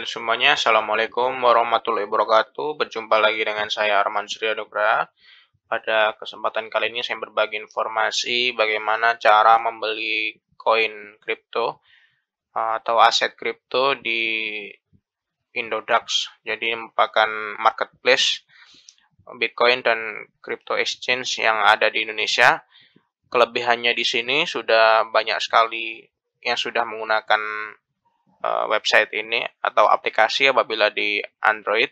Halo semuanya, Assalamualaikum warahmatullahi wabarakatuh. Berjumpa lagi dengan saya Arman Suryanugra. Pada kesempatan kali ini saya berbagi informasi bagaimana cara membeli koin kripto uh, atau aset kripto di Indodax. Jadi merupakan marketplace Bitcoin dan crypto exchange yang ada di Indonesia. Kelebihannya di sini sudah banyak sekali yang sudah menggunakan uh, website ini atau aplikasi apabila di Android.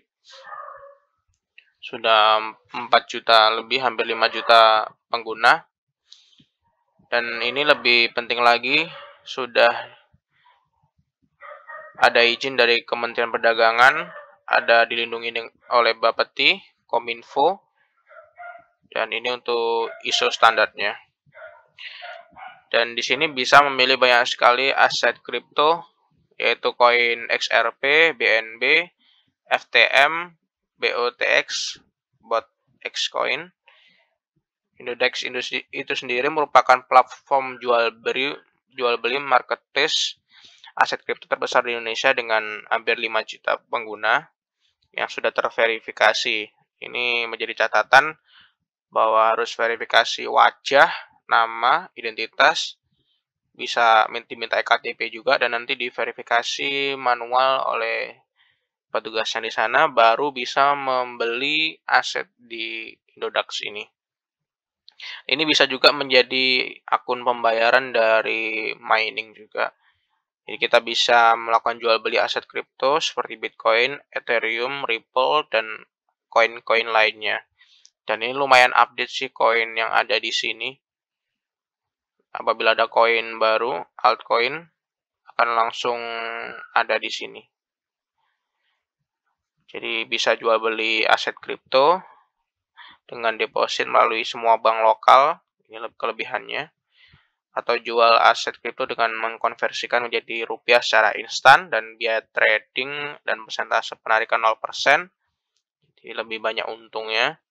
Sudah 4 juta lebih hampir 5 juta pengguna. Dan ini lebih penting lagi sudah ada izin dari Kementerian Perdagangan ada dilindungi oleh Bapeti Kominfo dan ini untuk ISO standarnya. Dan di sini bisa memilih banyak sekali aset kripto yaitu koin XRP, BNB, FTM, BOTX, bot Xcoin. Indodex Industri itu sendiri merupakan platform jual beli jual beli marketplace aset kripto terbesar di Indonesia dengan hampir 5 juta pengguna yang sudah terverifikasi. Ini menjadi catatan bahwa harus verifikasi wajah, nama, identitas, bisa diminta KTP juga dan nanti diverifikasi manual oleh petugas yang di sana baru bisa membeli aset di Indodax ini. Ini bisa juga menjadi akun pembayaran dari mining juga. Jadi kita bisa melakukan jual beli aset kripto seperti Bitcoin, Ethereum, Ripple, dan koin-koin lainnya. Dan ini lumayan update sih koin yang ada di sini apabila ada koin baru, altcoin akan langsung ada di sini. Jadi bisa jual beli aset kripto dengan deposit melalui semua bank lokal, ini kelebihannya. Atau jual aset kripto dengan mengkonversikan menjadi rupiah secara instan dan biaya trading dan persentase penarikan 0%. Jadi lebih banyak untungnya.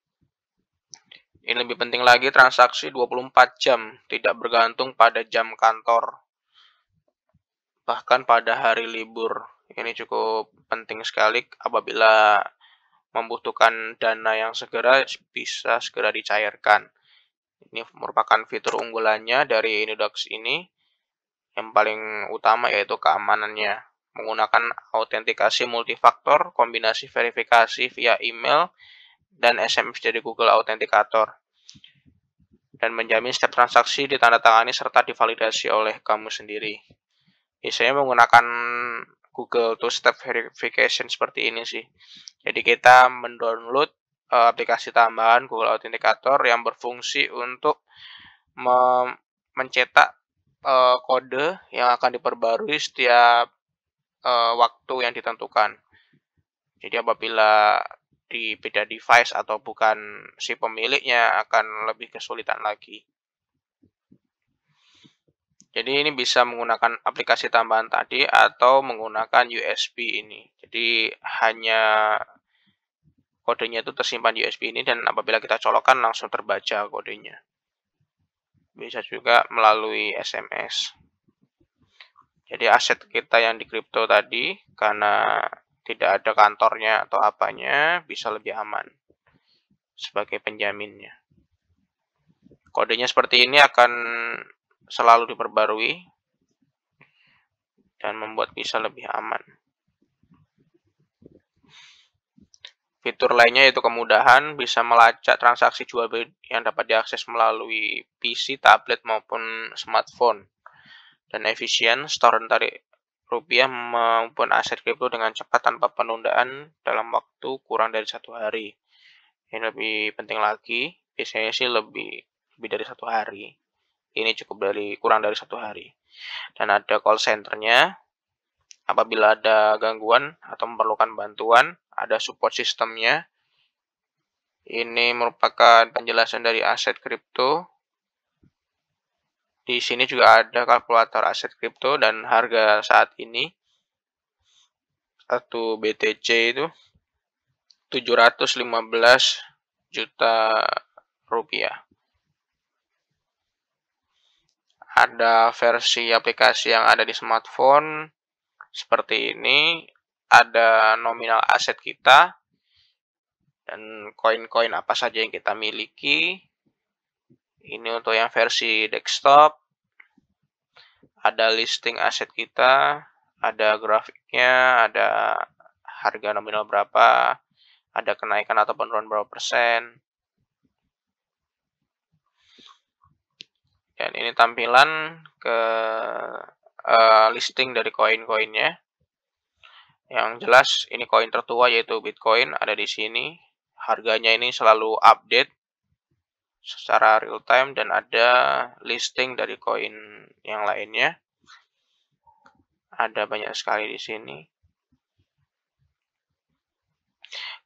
Ini lebih penting lagi transaksi 24 jam, tidak bergantung pada jam kantor. Bahkan pada hari libur. Ini cukup penting sekali apabila membutuhkan dana yang segera bisa segera dicairkan. Ini merupakan fitur unggulannya dari Inidox ini. Yang paling utama yaitu keamanannya. Menggunakan autentikasi multifaktor, kombinasi verifikasi via email, dan SMS dari Google Authenticator dan menjamin setiap transaksi ditandatangani serta divalidasi oleh kamu sendiri. Biasanya menggunakan Google Two-Step Verification seperti ini sih. Jadi kita mendownload uh, aplikasi tambahan Google Authenticator yang berfungsi untuk me mencetak uh, kode yang akan diperbarui setiap uh, waktu yang ditentukan. Jadi apabila di beda device atau bukan si pemiliknya akan lebih kesulitan lagi. Jadi ini bisa menggunakan aplikasi tambahan tadi atau menggunakan USB ini. Jadi hanya kodenya itu tersimpan di USB ini dan apabila kita colokkan langsung terbaca kodenya. Bisa juga melalui SMS. Jadi aset kita yang di kripto tadi karena tidak ada kantornya atau apanya, bisa lebih aman sebagai penjaminnya. Kodenya seperti ini akan selalu diperbarui dan membuat bisa lebih aman. Fitur lainnya yaitu kemudahan bisa melacak transaksi jual beli yang dapat diakses melalui PC, tablet maupun smartphone dan efisien store rupiah maupun aset kripto dengan cepat tanpa penundaan dalam waktu kurang dari satu hari. Ini lebih penting lagi, biasanya sih lebih lebih dari satu hari. Ini cukup dari kurang dari satu hari. Dan ada call centernya. Apabila ada gangguan atau memerlukan bantuan, ada support sistemnya. Ini merupakan penjelasan dari aset kripto di sini juga ada kalkulator aset kripto dan harga saat ini satu BTC itu 715 juta rupiah. Ada versi aplikasi yang ada di smartphone seperti ini ada nominal aset kita dan koin-koin apa saja yang kita miliki. Ini untuk yang versi desktop. Ada listing aset kita, ada grafiknya, ada harga nominal berapa, ada kenaikan atau penurunan berapa persen. Dan ini tampilan ke uh, listing dari koin-koinnya. Yang jelas ini koin tertua yaitu Bitcoin ada di sini. Harganya ini selalu update secara real time dan ada listing dari koin yang lainnya. Ada banyak sekali di sini.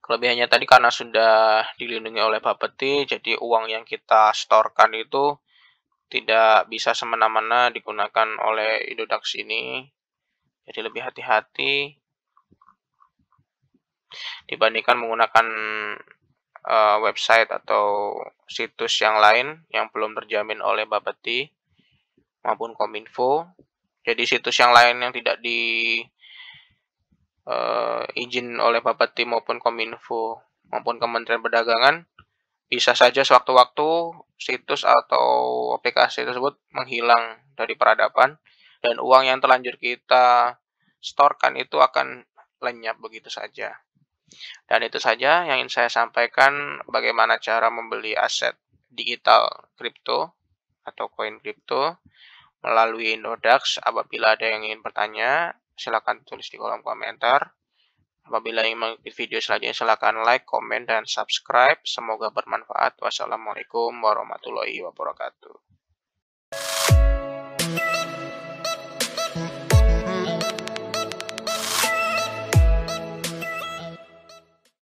Kelebihannya tadi karena sudah dilindungi oleh Bapeti, jadi uang yang kita storekan itu tidak bisa semena-mena digunakan oleh Indodax ini. Jadi lebih hati-hati dibandingkan menggunakan uh, website atau situs yang lain yang belum terjamin oleh Bapeti maupun Kominfo. Jadi situs yang lain yang tidak di uh, izin oleh Bapeti maupun Kominfo maupun Kementerian Perdagangan bisa saja sewaktu-waktu situs atau aplikasi tersebut menghilang dari peradaban dan uang yang terlanjur kita storekan itu akan lenyap begitu saja. Dan itu saja yang ingin saya sampaikan bagaimana cara membeli aset digital kripto atau koin kripto melalui Indodax. Apabila ada yang ingin bertanya, silakan tulis di kolom komentar. Apabila ingin mengikuti video selanjutnya, silakan like, komen, dan subscribe. Semoga bermanfaat. Wassalamualaikum warahmatullahi wabarakatuh.